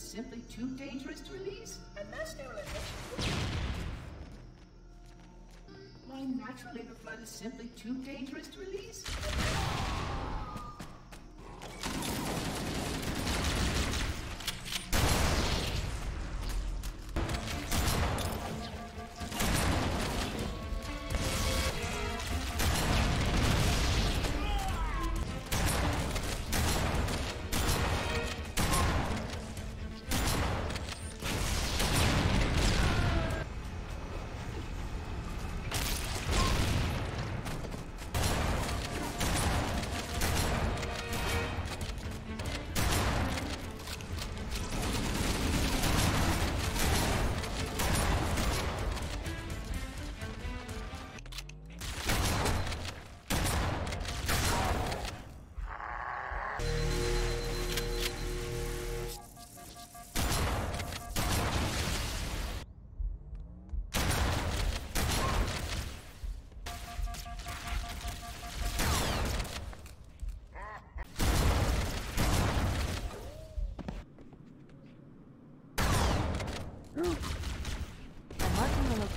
is simply too dangerous to release? And that's nearly Why, naturally, the flood is simply too dangerous to release?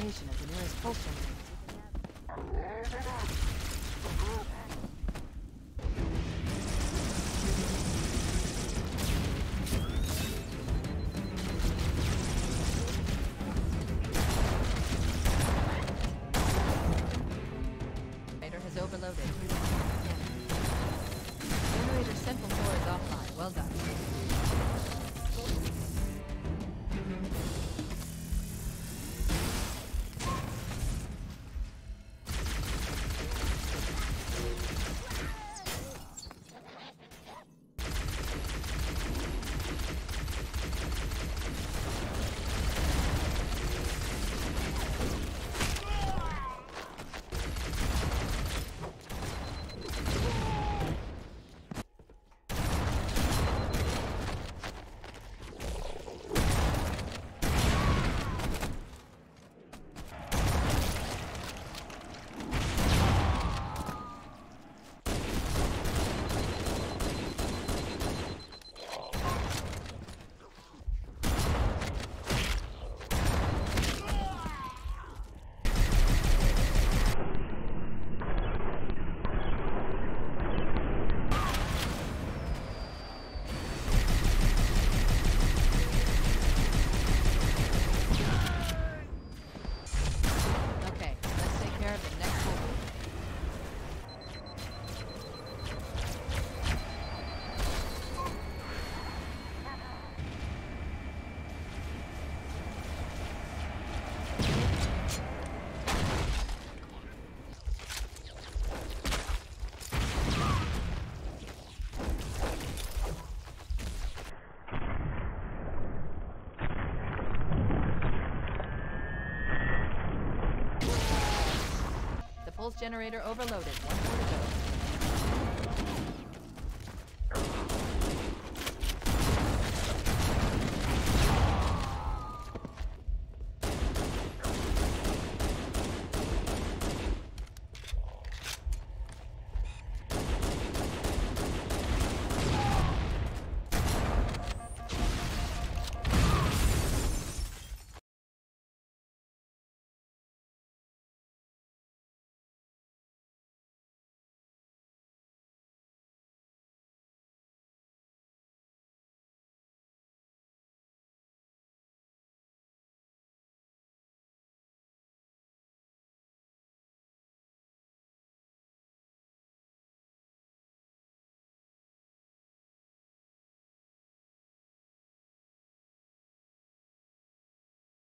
Location of the nearest pulse generator. Overloaded. Generator central core is offline. Well done. Pulse generator overloaded. One more to go.